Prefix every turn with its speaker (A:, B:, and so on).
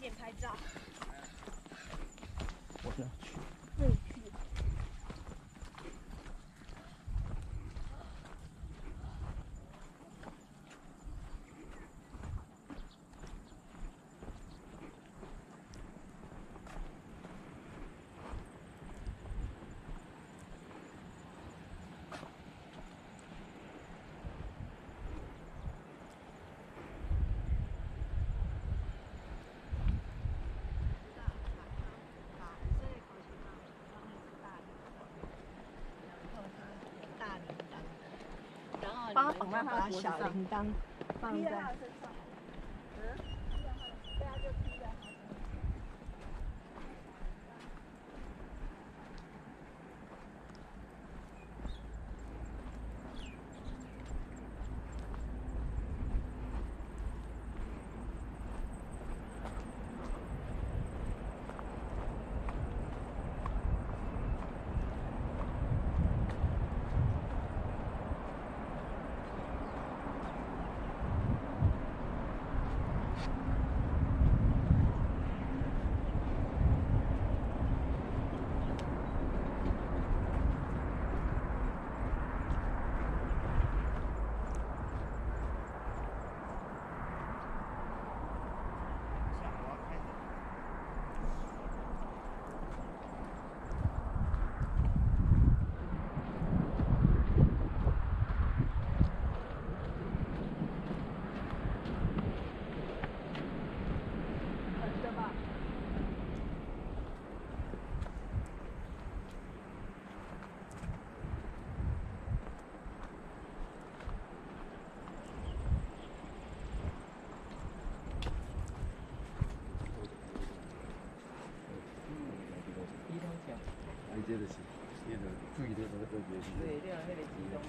A: 点拍照。我们把小铃铛放在。接的是，接的注意的那个特别。对，这样还得集中。